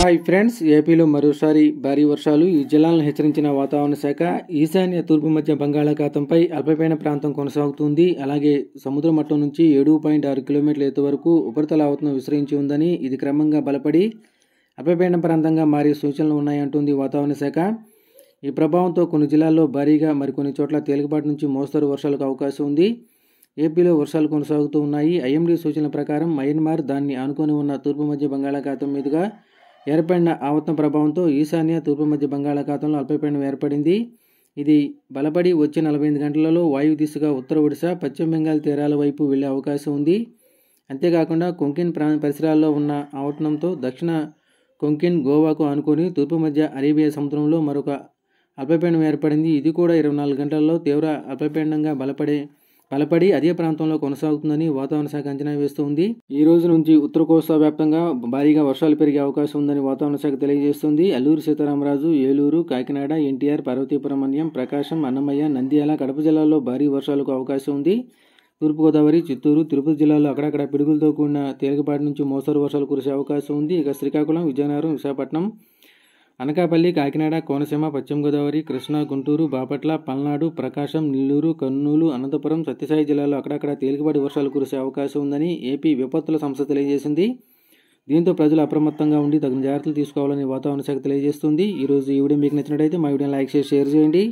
Hi friends ఏపీలో మరోసారి భారీ వర్షాలు ఈ జిల్లాలను హెచ్చరించిన వాతావరణ శాఖ ఈశాన్య తూర్పు మధ్య బంగాళాఖాతంపై అల్పపీడన ప్రాంతం కొనసాగుతుంది. అలాగే సముద్ర మట్టం నుంచి ఏడు పాయింట్ ఆరు కిలోమీటర్ల ఎత్తు వరకు ఉపరితల ఆవతను విస్తరించి ఉందని ఇది క్రమంగా బలపడి అల్పపీడన ప్రాంతంగా మారే సూచనలు ఉన్నాయంటుంది వాతావరణ శాఖ. ఈ ప్రభావంతో కొన్ని జిల్లాల్లో భారీగా మరికొన్ని చోట్ల తేలికపాటి నుంచి మోస్తరు వర్షాలకు అవకాశం ఉంది. ఏపీలో వర్షాలు కొనసాగుతూ ఉన్నాయి. ఐఎండీ సూచనల ప్రకారం మయన్మార్ దాన్ని ఆనుకొని ఉన్న తూర్పు మధ్య బంగాళాఖాతం మీదుగా ఏర్పడిన ఆవర్తన ప్రభావంతో ఈశాన్య తూర్పు మధ్య బంగాళాఖాతంలో అల్పపీడనం ఏర్పడింది. ఇది బలపడి వచ్చే నలభై ఎనిమిది గంటలలో వాయు దిశగా ఉత్తర ఒడిశా పశ్చిమ బెంగాల్ తీరాల వైపు వెళ్ళే అవకాశం ఉంది. అంతేకాకుండా కొంకిన్ ప్రా పరిసరాల్లో ఉన్న ఆవర్తనంతో దక్షిణ కొంకిన్ గోవాకు ఆనుకొని తూర్పు మధ్య అరేబియా సముద్రంలో మరొక అల్పపీడనం ఏర్పడింది. ఇది కూడా ఇరవై నాలుగు గంటల్లో తీవ్ర అల్పపీడనంగా బలపడే బలపడి అదే ప్రాంతంలో కొనసాగుతుందని వాతావరణ శాఖ అంచనా వేస్తోంది. ఈ రోజు నుంచి ఉత్తర కోస్తా వ్యాప్తంగా భారీగా వర్షాలు పెరిగే అవకాశం ఉందని వాతావరణ శాఖ తెలియజేస్తుంది. అల్లూరు సీతారామరాజు ఏలూరు కాకినాడ ఎన్టీఆర్ పార్వతీపురం ప్రకాశం అన్నమయ్య నంద్యాల కడప జిల్లాల్లో భారీ వర్షాలకు అవకాశం ఉంది. తూర్పుగోదావరి చిత్తూరు తిరుపతి జిల్లాలో అక్కడక్కడ పిడుగులతో కూడిన తేలికపాటి నుంచి మోస్తరు వర్షాలు కురిసే అవకాశం ఉంది. ఇక శ్రీకాకుళం విజయనగరం విశాఖపట్నం అనకాపల్లి కాకినాడ కోనసీమ పశ్చిమ గోదావరి కృష్ణా గుంటూరు బాపట్ల పల్నాడు ప్రకాశం నెల్లూరు కర్నూలు అనంతపురం సత్యసాయి జిల్లాలో అక్కడక్కడ తేలికపాటి వర్షాలు కురిసే అవకాశం ఉందని ఏపీ విపత్తుల సంస్థ తెలియజేసింది. దీంతో ప్రజలు అప్రమత్తంగా ఉండి తగిన జాగ్రత్తలు తీసుకోవాలని వాతావరణ శాఖ తెలియజేస్తుంది. ఈరోజు ఈ వీడియో మీకు నచ్చినట్టయితే మా వీడియోని లైక్ చేసి షేర్ చేయండి.